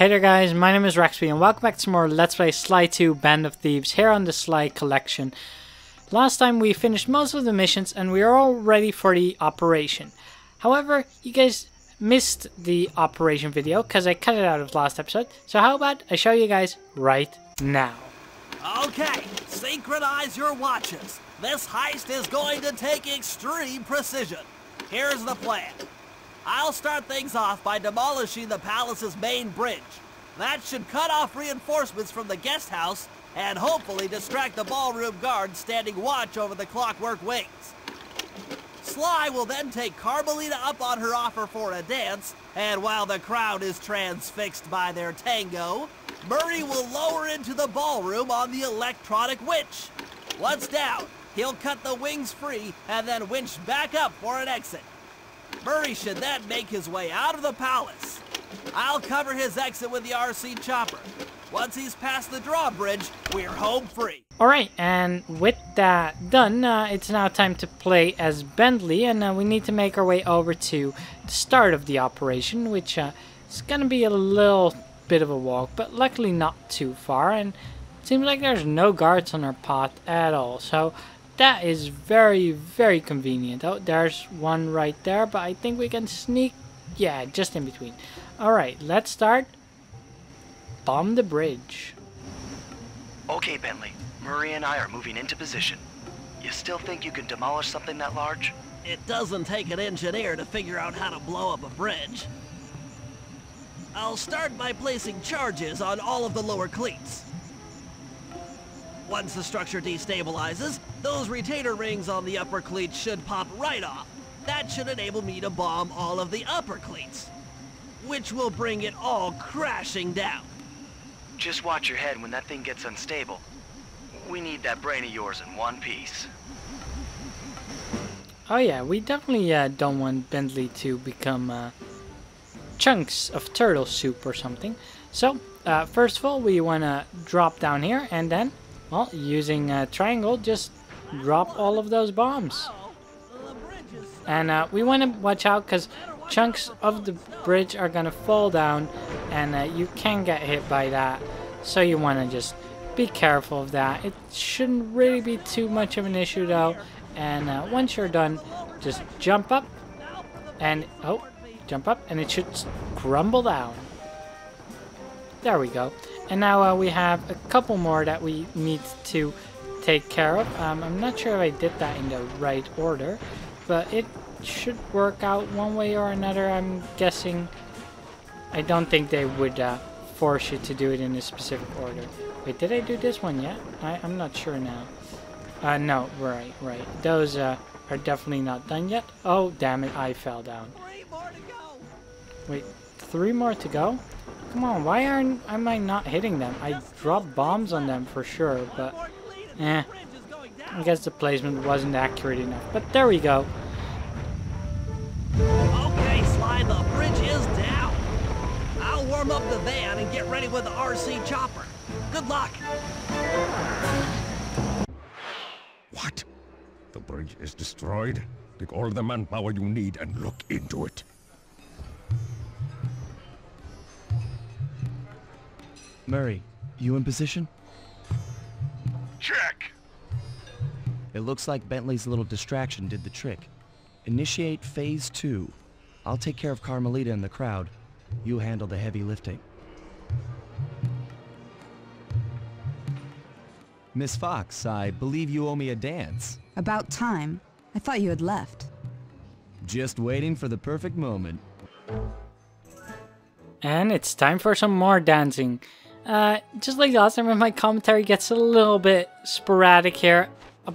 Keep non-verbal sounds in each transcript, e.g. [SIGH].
Hey there guys, my name is Raxby and welcome back to more Let's Play Sly 2 Band of Thieves here on the Sly Collection. Last time we finished most of the missions and we are all ready for the operation. However, you guys missed the operation video because I cut it out of last episode, so how about I show you guys right now. Okay, synchronize your watches. This heist is going to take extreme precision. Here's the plan. I'll start things off by demolishing the palace's main bridge. That should cut off reinforcements from the guest house and hopefully distract the ballroom guards standing watch over the clockwork wings. Sly will then take Carmelita up on her offer for a dance, and while the crowd is transfixed by their tango, Murray will lower into the ballroom on the electronic winch. Once down, he'll cut the wings free and then winch back up for an exit. Murray should then make his way out of the palace. I'll cover his exit with the RC chopper. Once he's past the drawbridge, we're home free. Alright, and with that done, uh, it's now time to play as Bentley, and uh, we need to make our way over to the start of the operation, which uh, is going to be a little bit of a walk, but luckily not too far, and seems like there's no guards on our path at all, so that is very, very convenient. Oh, there's one right there, but I think we can sneak, yeah, just in between. Alright, let's start. Bomb the bridge. Okay, Bentley. Murray and I are moving into position. You still think you can demolish something that large? It doesn't take an engineer to figure out how to blow up a bridge. I'll start by placing charges on all of the lower cleats. Once the structure destabilizes, those retainer rings on the upper cleats should pop right off. That should enable me to bomb all of the upper cleats, which will bring it all crashing down. Just watch your head when that thing gets unstable. We need that brain of yours in one piece. Oh yeah, we definitely uh, don't want Bentley to become uh, chunks of turtle soup or something. So, uh, first of all, we want to drop down here and then, well, using a triangle, just drop all of those bombs. And uh, we want to watch out because chunks of the bridge are going to fall down and uh, you can get hit by that. So you want to just be careful of that. It shouldn't really be too much of an issue though. And uh, once you're done, just jump up and, oh, jump up and it should crumble down. There we go. And now uh, we have a couple more that we need to take care of. Um, I'm not sure if I did that in the right order, but it should work out one way or another. I'm guessing. I don't think they would uh, force you to do it in a specific order. Wait, did I do this one yet? I, I'm not sure now. Uh, no, right, right. Those uh, are definitely not done yet. Oh, damn it, I fell down. Wait, three more to go? Come on, why aren't am I not hitting them? I dropped bombs on them for sure, but eh. I guess the placement wasn't accurate enough. But there we go. Okay, Sly, the bridge is down. I'll warm up the van and get ready with the RC chopper. Good luck. What? The bridge is destroyed? Take all the manpower you need and look into it. Murray, you in position? Check! It looks like Bentley's little distraction did the trick. Initiate phase two. I'll take care of Carmelita and the crowd. You handle the heavy lifting. Miss Fox, I believe you owe me a dance. About time. I thought you had left. Just waiting for the perfect moment. And it's time for some more dancing. Uh, just like last time, my commentary gets a little bit sporadic here.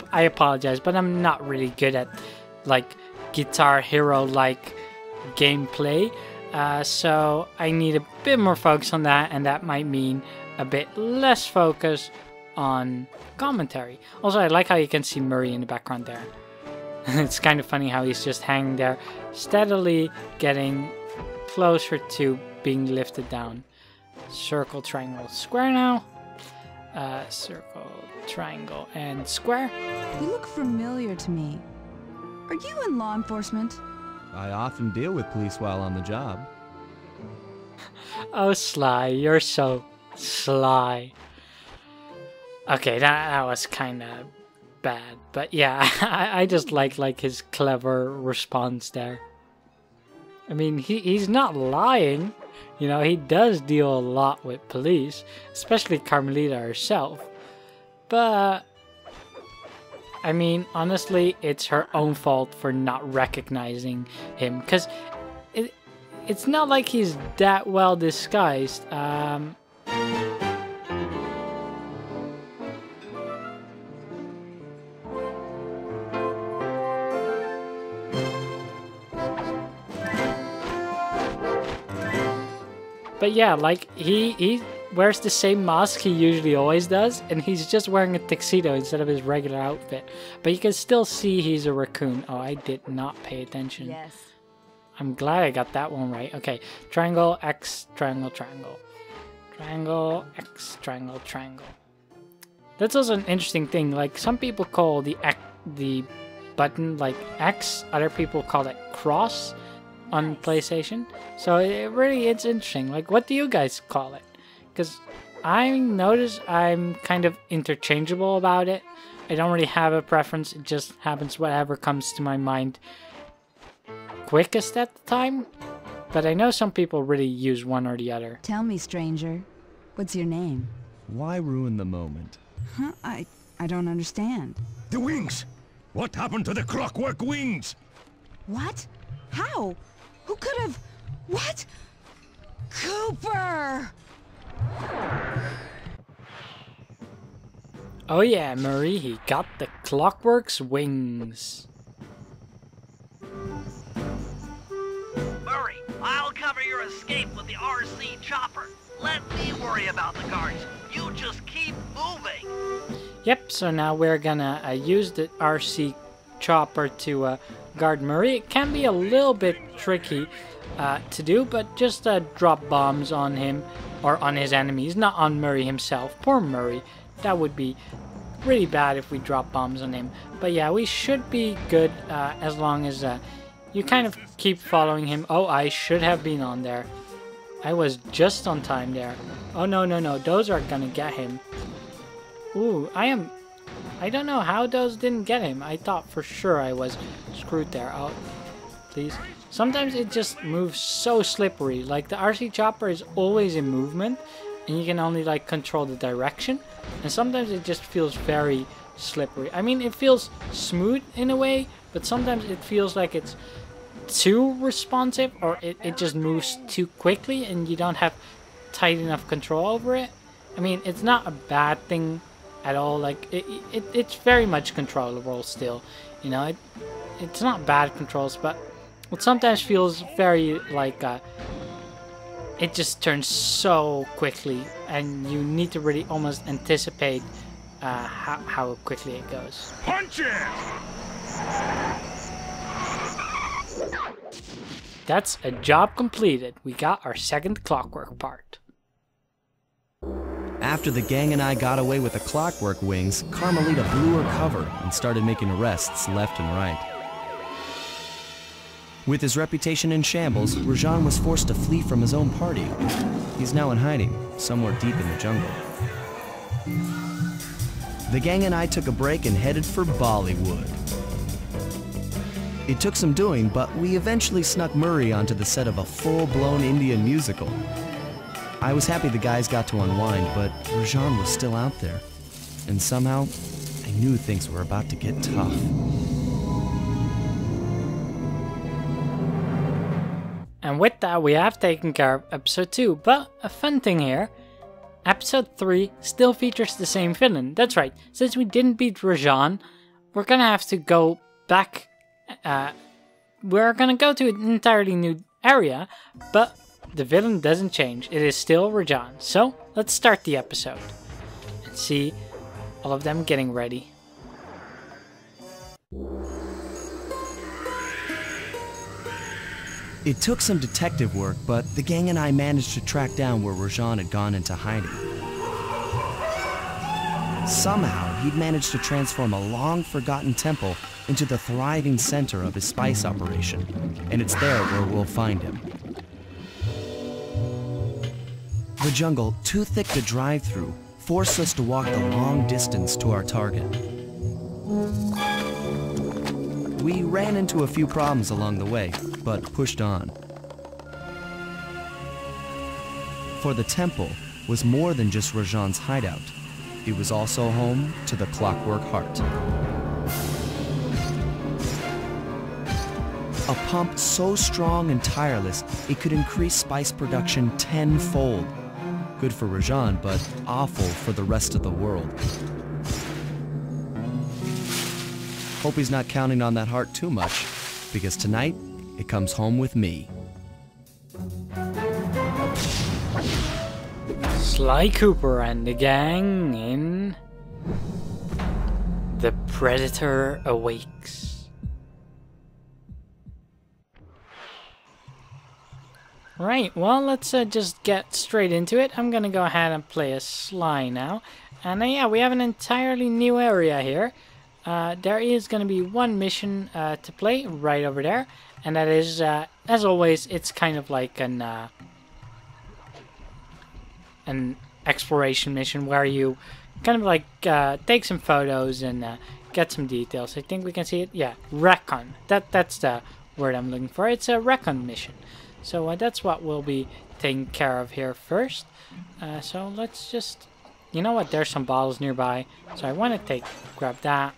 I apologize, but I'm not really good at like Guitar Hero like gameplay. Uh, so I need a bit more focus on that, and that might mean a bit less focus on commentary. Also, I like how you can see Murray in the background there. [LAUGHS] it's kind of funny how he's just hanging there, steadily getting closer to being lifted down. Circle, triangle, square now. Uh, circle, triangle, and square. You look familiar to me. Are you in law enforcement? I often deal with police while on the job. oh, Sly, you're so sly. Okay, that, that was kind of bad. But yeah, [LAUGHS] I, I just like like his clever response there. I mean, he, he's not lying. You know, he does deal a lot with police, especially Carmelita herself. But, I mean, honestly, it's her own fault for not recognizing him. Because it, it's not like he's that well disguised. Um, But yeah, like he he wears the same mask he usually always does, and he's just wearing a tuxedo instead of his regular outfit. But you can still see he's a raccoon. Oh, I did not pay attention. Yes. I'm glad I got that one right. Okay, triangle, X, triangle, triangle. Triangle, X, triangle, triangle. That's also an interesting thing. Like, some people call the X, the button like X, other people call it cross on PlayStation. So it really, it's interesting. Like, what do you guys call it? Because I notice I'm kind of interchangeable about it. I don't really have a preference. It just happens whatever comes to my mind quickest at the time. But I know some people really use one or the other. Tell me, stranger. What's your name? Why ruin the moment? Huh? I I don't understand. The wings! What happened to the clockwork wings? What? How? Who could have? What? Cooper! Oh yeah, Murray, he got the Clockwork's wings. Murray, I'll cover your escape with the RC chopper. Let me worry about the guards. You just keep moving. Yep, so now we're gonna uh, use the RC chopper to uh, guard Murray. It can be a little bit tricky uh, to do, but just uh, drop bombs on him or on his enemies, not on Murray himself. Poor Murray. That would be really bad if we drop bombs on him. But yeah, we should be good uh, as long as uh, you kind of keep following him. Oh, I should have been on there. I was just on time there. Oh, no, no, no. Those are gonna get him. Ooh, I am... I don't know how those didn't get him. I thought for sure I was screwed there. Oh, please. Sometimes it just moves so slippery. Like the RC chopper is always in movement and you can only like control the direction. And sometimes it just feels very slippery. I mean, it feels smooth in a way, but sometimes it feels like it's too responsive or it, it just moves too quickly and you don't have tight enough control over it. I mean, it's not a bad thing at all. Like, it, it, it's very much controllable still. You know, it, it's not bad controls, but it sometimes feels very like uh, it just turns so quickly, and you need to really almost anticipate uh, how, how quickly it goes. Punch it! That's a job completed. We got our second clockwork part. After the gang and I got away with the clockwork wings, Carmelita blew her cover and started making arrests left and right. With his reputation in shambles, Rajan was forced to flee from his own party. He's now in hiding, somewhere deep in the jungle. The gang and I took a break and headed for Bollywood. It took some doing, but we eventually snuck Murray onto the set of a full-blown Indian musical. I was happy the guys got to unwind, but Rajan was still out there. And somehow, I knew things were about to get tough. And with that, we have taken care of episode 2. But a fun thing here episode 3 still features the same villain. That's right, since we didn't beat Rajan, we're gonna have to go back. Uh, we're gonna go to an entirely new area, but the villain doesn't change. It is still Rajan. So let's start the episode and see all of them getting ready. It took some detective work, but the gang and I managed to track down where Rajan had gone into hiding. Somehow, he'd managed to transform a long forgotten temple into the thriving center of his spice operation, and it's there where we'll find him. The jungle, too thick to drive through, forced us to walk the long distance to our target. We ran into a few problems along the way, but pushed on. For the temple was more than just Rajan's hideout. It was also home to the Clockwork Heart. A pump so strong and tireless, it could increase spice production tenfold. Good for Rajan, but awful for the rest of the world. Hope he's not counting on that heart too much, because tonight, it comes home with me. Sly Cooper and the gang in The Predator Awakes. Right, well, let's uh, just get straight into it. I'm gonna go ahead and play a Sly now. And uh, yeah, we have an entirely new area here. Uh, there is gonna be one mission uh, to play right over there. And that is, uh, as always, it's kind of like an uh, an exploration mission where you kind of like take some photos and get some details. I think we can see it. Yeah, recon. That that's the word I'm looking for. It's a recon mission. So uh, that's what we'll be taking care of here first. Uh, so let's just, you know what? There's some bottles nearby, so I want to take grab that.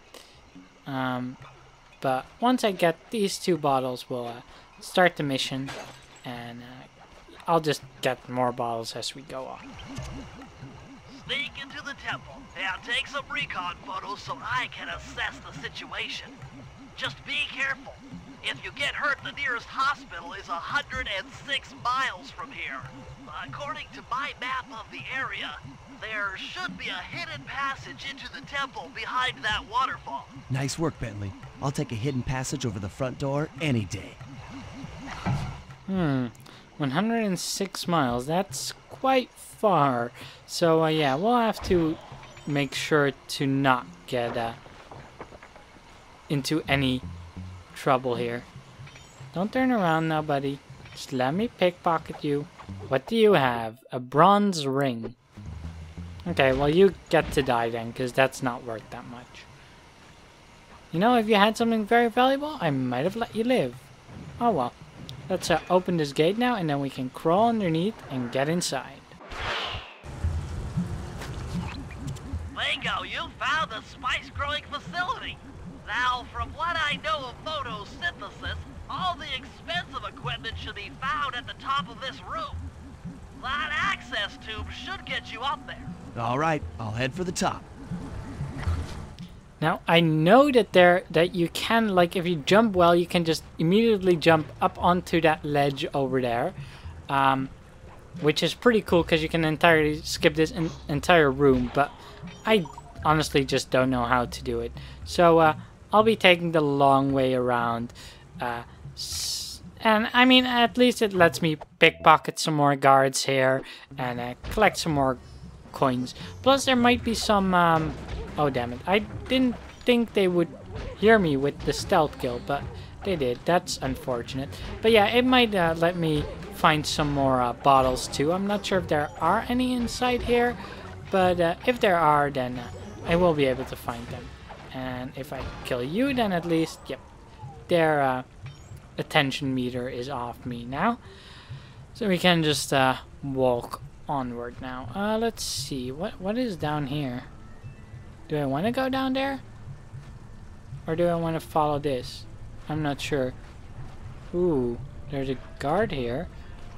Um, but once I get these two bottles, we'll uh, start the mission, and uh, I'll just get more bottles as we go on. Sneak into the temple and take some recon photos so I can assess the situation. Just be careful. If you get hurt, the nearest hospital is 106 miles from here. According to my map of the area, there should be a hidden passage into the temple behind that waterfall. Nice work, Bentley. I'll take a hidden passage over the front door any day. Hmm, 106 miles. That's quite far. So uh, yeah, we'll have to make sure to not get uh, into any trouble here. Don't turn around now, buddy. Just let me pickpocket you. What do you have? A bronze ring. Okay, well you get to die then, because that's not worth that much. You know, if you had something very valuable, I might have let you live. Oh well. Let's uh, open this gate now, and then we can crawl underneath and get inside. Bingo, you found the spice growing facility. Now, from what I know of photosynthesis, all the expensive equipment should be found at the top of this room. That access tube should get you up there. All right, I'll head for the top. Now I know that there that you can like if you jump well you can just immediately jump up onto that ledge over there, um, which is pretty cool because you can entirely skip this entire room. But I honestly just don't know how to do it, so uh, I'll be taking the long way around. Uh, and I mean at least it lets me pickpocket some more guards here and uh, collect some more coins. Plus there might be some. Um, Oh, damn it. I didn't think they would hear me with the stealth kill, but they did. That's unfortunate. But yeah, it might uh, let me find some more uh, bottles too. I'm not sure if there are any inside here, but uh, if there are, then uh, I will be able to find them. And if I kill you, then at least, yep, their uh, attention meter is off me now. So we can just uh, walk onward now. let's see, what what is down here? Do I want to go down there? Or do I want to follow this? I'm not sure. Ooh, there's a guard here.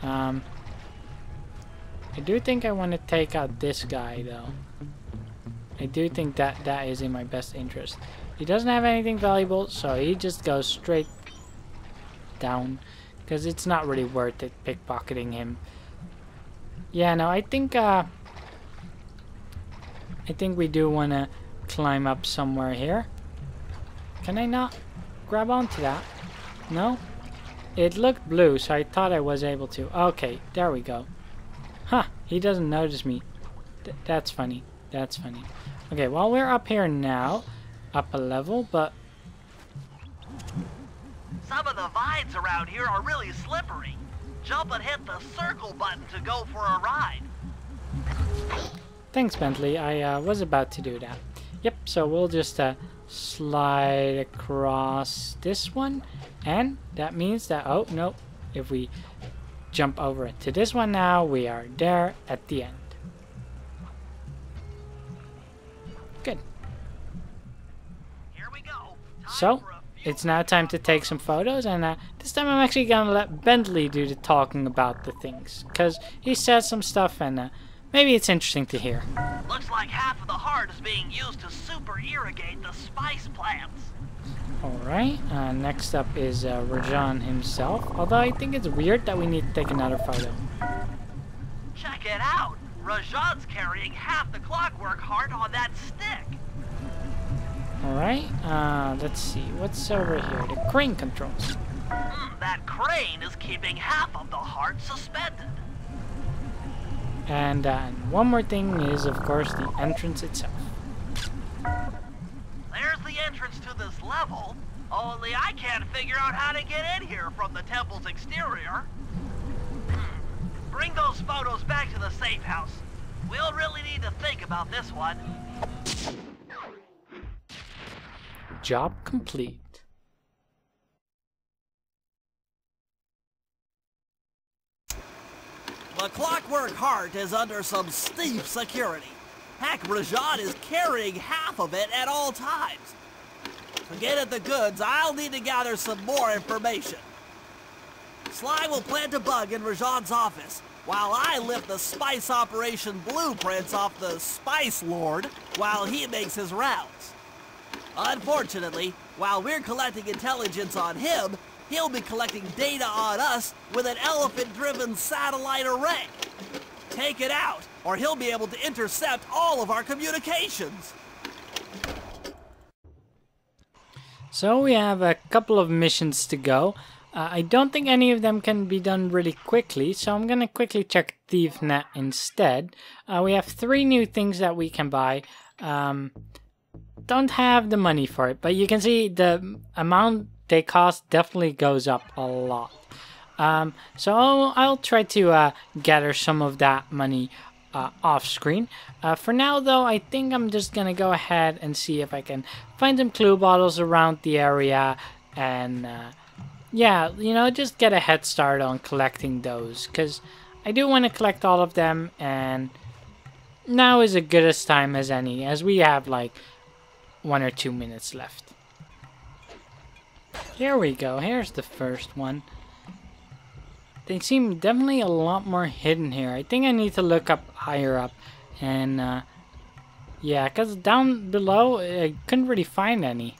Um, I do think I want to take out this guy, though. I do think that that is in my best interest. He doesn't have anything valuable, so he just goes straight down. Because it's not really worth it pickpocketing him. Yeah, no, I think, uh, I think we do want to climb up somewhere here. Can I not grab onto that? No? It looked blue, so I thought I was able to. Okay, there we go. Huh, he doesn't notice me. Th that's funny. That's funny. Okay, well, we're up here now. Up a level, but... Some of the vines around here are really slippery. Jump and hit the circle button to go for a ride. thanks, Bentley. I uh, was about to do that. Yep, so we'll just uh, slide across this one. And that means that, oh, no, if we jump over it to this one now, we are there at the end. Good. Here we go. So, for a few it's now time to take some photos, and uh, this time I'm actually gonna let Bentley do the talking about the things, because he said some stuff, and uh, maybe it's interesting to hear. Looks like half of the heart is being used to super irrigate the spice plants. Alright, uh, next up is uh, Rajan himself, although I think it's weird that we need to take another photo. Check it out. Rajan's carrying half the clockwork heart on that stick. Alright, uh, let's see, what's over here? The crane controls. Hmm, that crane is keeping half of the heart suspended. And, uh, and one more thing is, of course, the entrance itself. There's the entrance to this level. Only I can't figure out how to get in here from the temple's exterior. Bring those photos back to the safe house. We'll really need to think about this one. Job complete. The Clockwork Heart is under some steep security. Heck, Rajan is carrying half of it at all times. To get at the goods, I'll need to gather some more information. Sly will plant a bug in Rajan's office, while I lift the spice operation blueprints off the Spice Lord while he makes his rounds. Unfortunately, while we're collecting intelligence on him, he'll be collecting data on us with an elephant-driven satellite array. Take it out, or he'll be able to intercept all of our communications. So we have a couple of missions to go. Uh, I don't think any of them can be done really quickly, so I'm gonna quickly check ThiefNet instead. Uh, we have three new things that we can buy. Um, don't have the money for it, but you can see the amount they cost definitely goes up a lot. Um, so I'll, I'll try to uh, gather some of that money uh, off screen. Uh, for now, though, I think I'm just gonna go ahead and see if I can find some clue bottles around the area and uh, yeah, you know, just get a head start on collecting those because I do want to collect all of them and now is as good as time as any as we have like one or two minutes left. Here we go. Here's the first one. They seem definitely a lot more hidden here. I think I need to look up higher up. And, uh, yeah, because down below, I couldn't really find any.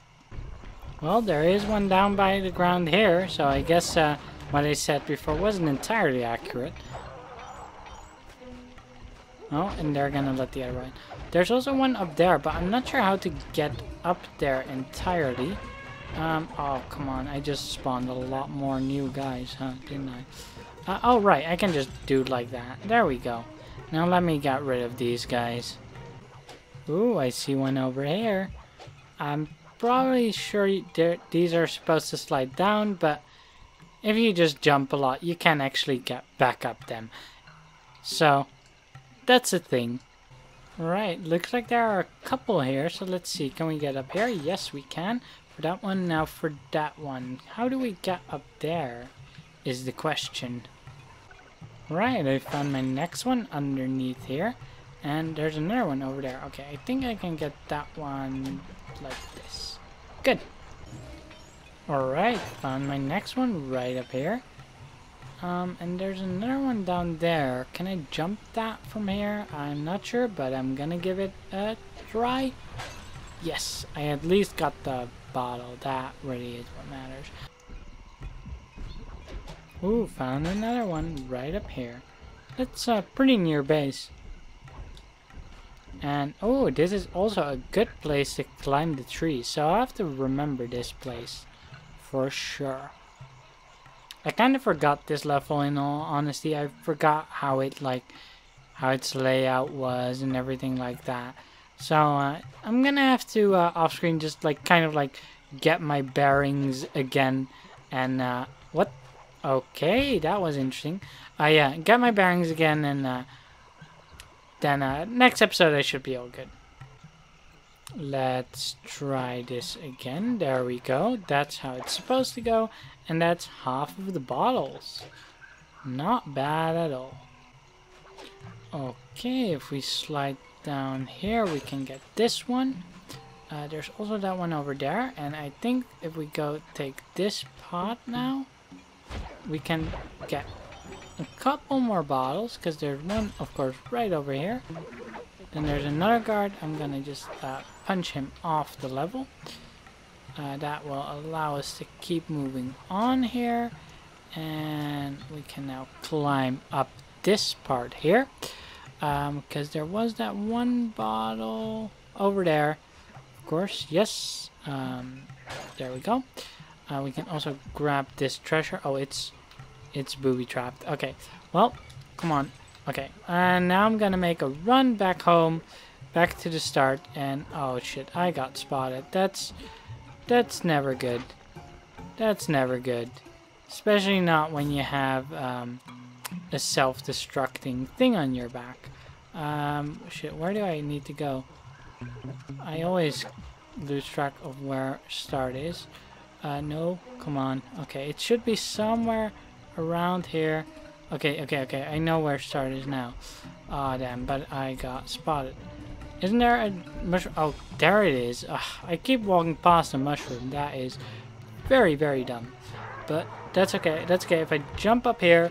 Well, there is one down by the ground here, so I guess uh, what I said before wasn't entirely accurate. Oh, and they're gonna let the other one. There's also one up there, but I'm not sure how to get up there entirely. Um, oh, come on. I just spawned a lot more new guys, huh? Didn't I? Uh, oh, right. I can just do like that. There we go. Now let me get rid of these guys. Ooh, I see one over here. I'm probably sure these are supposed to slide down, but if you just jump a lot, you can actually get back up them. So, that's a thing. Right, looks like there are a couple here, so let's see. Can we get up here? Yes, we can. For that one, now for that one. How do we get up there, is the question. Right, I found my next one underneath here. And there's another one over there. Okay, I think I can get that one like this. Good. Alright, found my next one right up here. Um, and there's another one down there. Can I jump that from here? I'm not sure, but I'm gonna give it a try. Yes, I at least got the bottle. That really is what matters. Ooh, found another one right up here. It's uh, pretty near base. And, oh, this is also a good place to climb the tree. So i have to remember this place. For sure. I kind of forgot this level in all honesty. I forgot how it, like, how its layout was and everything like that. So, uh, I'm gonna have to, uh, off-screen, just, like, kind of, like, get my bearings again. And, uh, what? Okay, that was interesting. Uh, yeah, get my bearings again and, uh, then uh, next episode I should be all good. Let's try this again. There we go. That's how it's supposed to go. And that's half of the bottles. Not bad at all. Okay, if we slide down here, we can get this one. Uh, there's also that one over there. And I think if we go take this pot now, we can get a couple more bottles. Because there's one, of course, right over here. Then there's another guard. I'm to just uh, punch him off the level. Uh, that will allow us to keep moving on here. And we can now climb up this part here. Because um, there was that one bottle over there. Of course, yes. Um, there we go. Uh, we can also grab this treasure. Oh, it's it's booby trapped. Okay, well, come on. Okay, and now I'm gonna make a run back home, back to the start, and oh shit, I got spotted. That's that's never good. That's never good, especially not when you have um, a self-destructing thing on your back. Um, shit, where do I need to go? I always lose track of where start is. Uh, no, come on. Okay, it should be somewhere around here. Okay, okay, okay. I know where start is now. Ah, oh, damn, but I got spotted. Isn't there a mushroom? Oh, there it is. Ugh, I keep walking past a mushroom. That is very, very dumb. But that's okay. That's okay. If I jump up here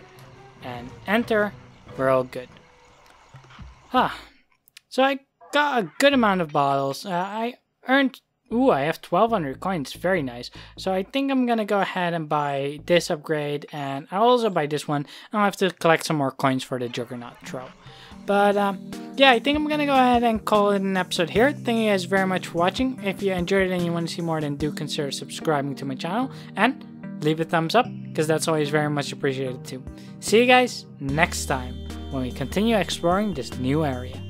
and enter, we're all good. Ah, so I got a good amount of bottles. Uh, I earned Ooh, I have 1200 coins. Very nice. So I think I'm going to go ahead and buy this upgrade. And I'll also buy this one. I'll have to collect some more coins for the Juggernaut throw. But um, yeah, I think I'm going to go ahead and call it an episode here. Thank you guys very much for watching. If you enjoyed it and you want to see more, then do consider subscribing to my channel. And leave a thumbs up because that's always very much appreciated too. See you guys next time when we continue exploring this new area.